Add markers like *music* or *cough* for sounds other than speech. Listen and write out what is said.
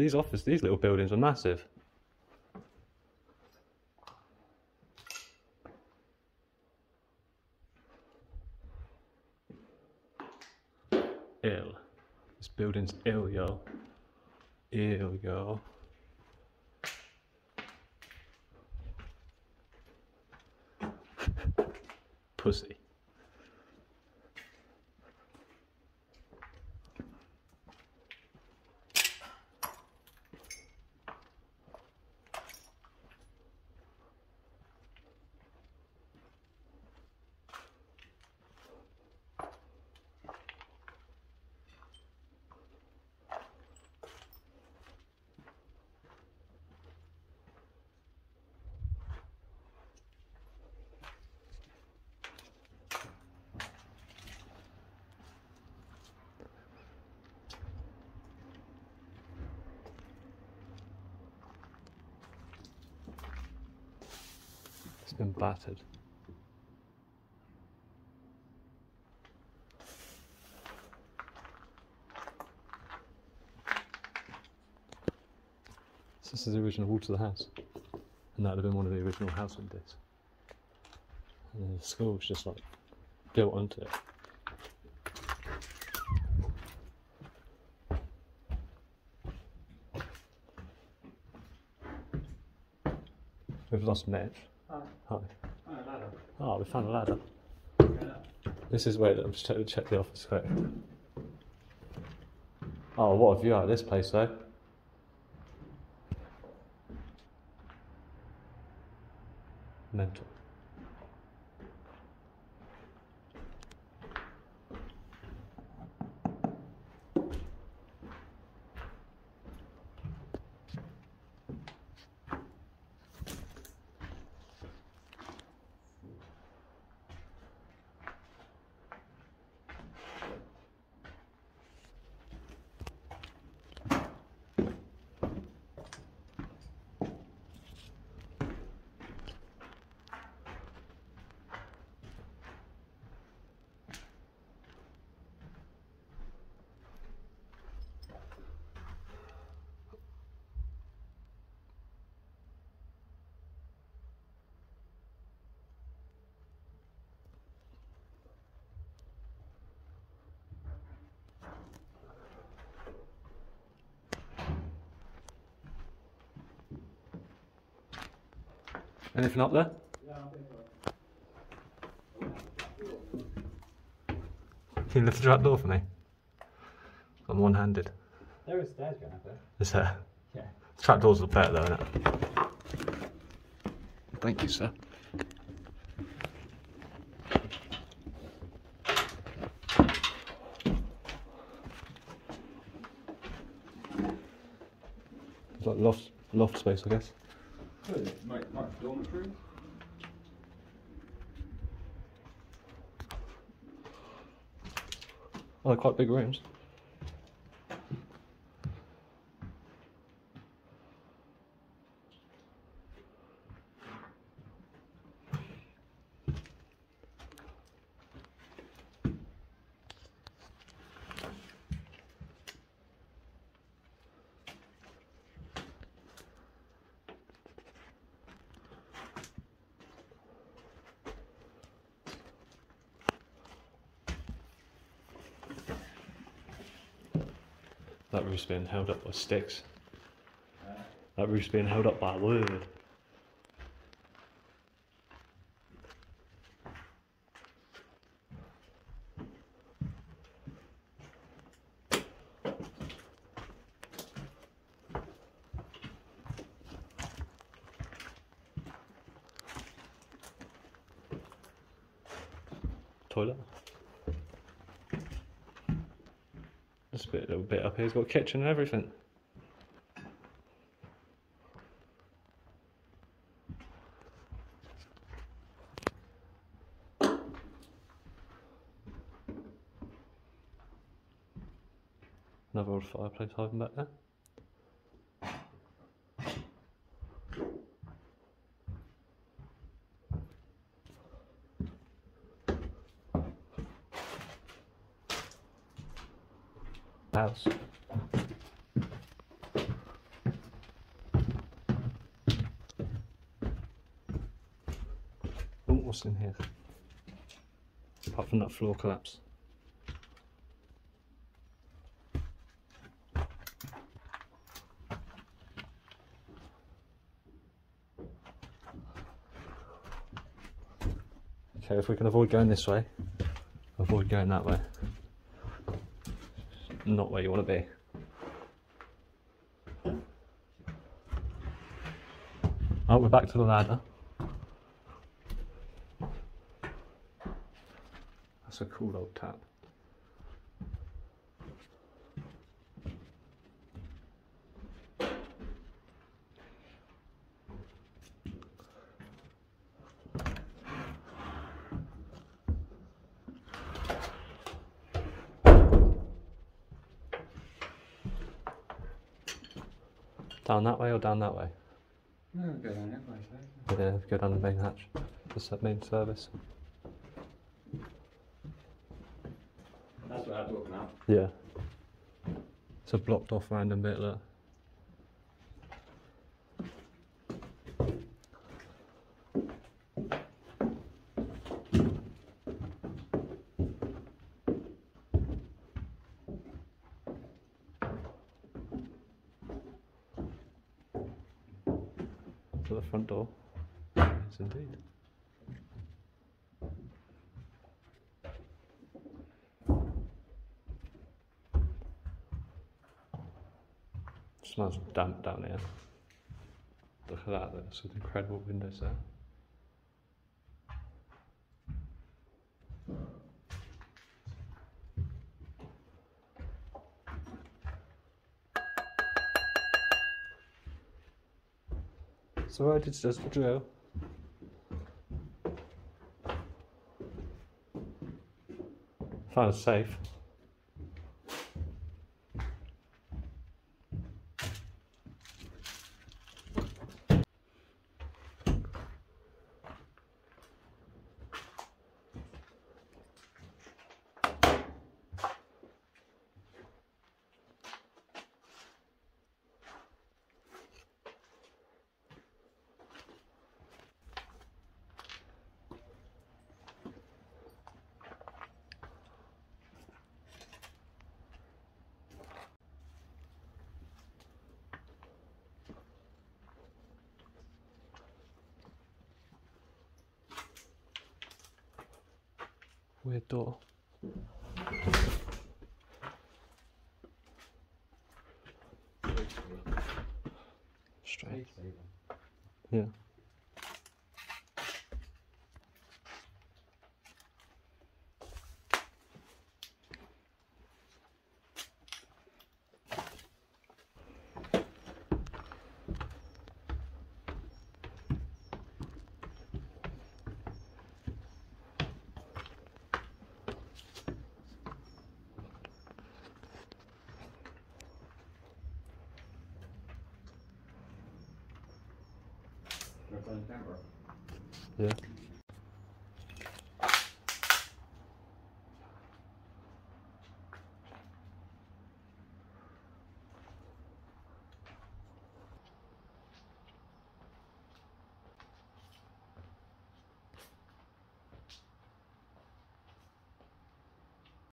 These office, these little buildings are massive. Ill. This building's ill, yo. Ill, yo. *laughs* Pussy. Been battered. So This is the original wall to the house. And that would have been one of the original house windows. And the school was just like built onto it. We've lost Mitch. Hi. Oh. Oh, we found a ladder. This is where I'm just trying to check the office quick. Oh, what a view out of this place though. Mental. Anything up there? Yeah, I'm big Can you lift the trap door for me? I'm one handed. There is stairs going up there. Is there? Yeah. Trap doors look better though, innit? Thank you, sir. It's like loft, loft space, I guess. Good. Might, might dormitory. Oh, they're quite big rooms. That roof's being held up by sticks. That roof's being held up by wood. Toilet. This bit, little bit up here's got a kitchen and everything. Another old fireplace hiding back there. house. Oh, what's in here? Apart from that floor collapse. Okay, if we can avoid going this way, avoid going that way. Not where you want to be. Oh, we're back to the ladder. That's a cool old tap. Down that way or down that way? No, go down that way, so. Yeah, go down the main hatch. Just that main service. That's what I'm talking about. Yeah. It's a blocked off random bit, look. To the front door. Yes, indeed. Smells damp down here. Look at that, there's an incredible window there. So right, it's just a drill. Found a safe. Weird door. Strange. Yeah. Yeah.